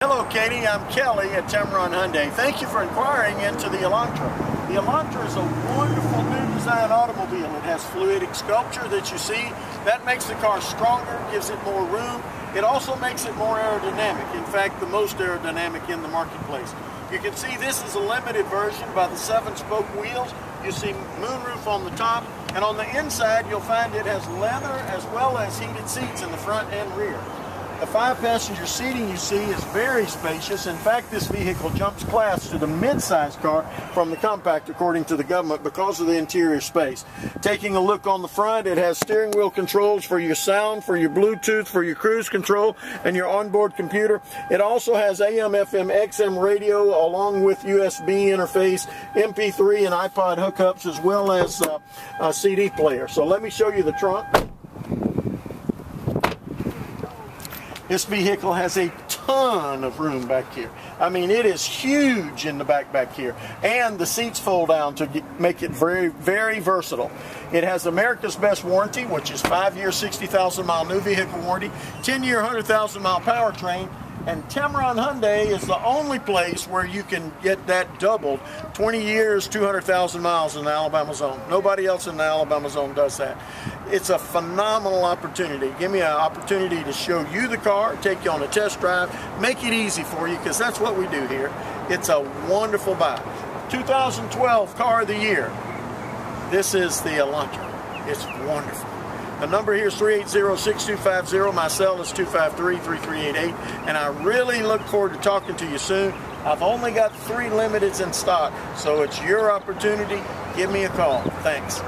Hello, Katie. I'm Kelly at Tameron Hyundai. Thank you for inquiring into the Elantra. The Elantra is a wonderful new design automobile. It has fluidic sculpture that you see. That makes the car stronger, gives it more room. It also makes it more aerodynamic. In fact, the most aerodynamic in the marketplace. You can see this is a limited version by the seven spoke wheels. You see moonroof on the top, and on the inside you'll find it has leather as well as heated seats in the front and rear. The five passenger seating you see is very spacious. In fact, this vehicle jumps class to the mid-size car from the compact according to the government because of the interior space. Taking a look on the front, it has steering wheel controls for your sound, for your Bluetooth, for your cruise control, and your onboard computer. It also has AM, FM, XM radio along with USB interface, MP3 and iPod hookups as well as uh, a CD player. So let me show you the trunk. This vehicle has a ton of room back here. I mean, it is huge in the back back here. And the seats fold down to make it very, very versatile. It has America's Best warranty, which is five year, 60,000 mile new vehicle warranty, 10 year, 100,000 mile powertrain, and Tameron Hyundai is the only place where you can get that doubled. 20 years, 200,000 miles in the Alabama zone. Nobody else in the Alabama zone does that. It's a phenomenal opportunity. Give me an opportunity to show you the car, take you on a test drive, make it easy for you because that's what we do here. It's a wonderful buy. 2012 Car of the Year. This is the Elantra. It's wonderful. The number here is 380-6250. My cell is 253-3388. And I really look forward to talking to you soon. I've only got three limiteds in stock, so it's your opportunity. Give me a call. Thanks.